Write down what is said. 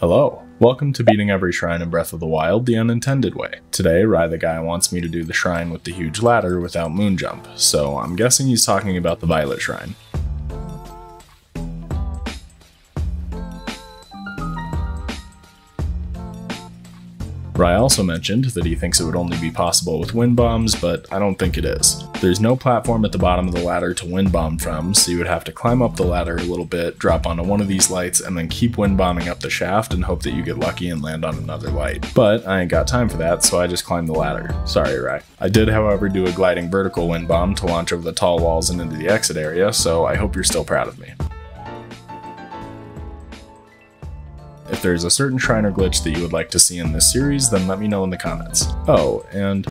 Hello, welcome to beating every shrine in Breath of the Wild the unintended way. Today, Rye the guy wants me to do the shrine with the huge ladder without moon jump, so I'm guessing he's talking about the Voo Lota Shrine. Rye also mentioned that he thinks it would only be possible with wind bombs, but I don't think it is. There's no platform at the bottom of the ladder to wind bomb from, so you would have to climb up the ladder a little bit, drop onto one of these lights, and then keep wind bombing up the shaft and hope that you get lucky and land on another light. But I ain't got time for that, so I just climbed the ladder. Sorry, Rye. I did, however, do a gliding vertical wind bomb to launch over the tall walls and into the exit area, so I hope you're still proud of me. If there's a certain shrine or glitch that you would like to see in this series, then let me know in the comments. Oh, and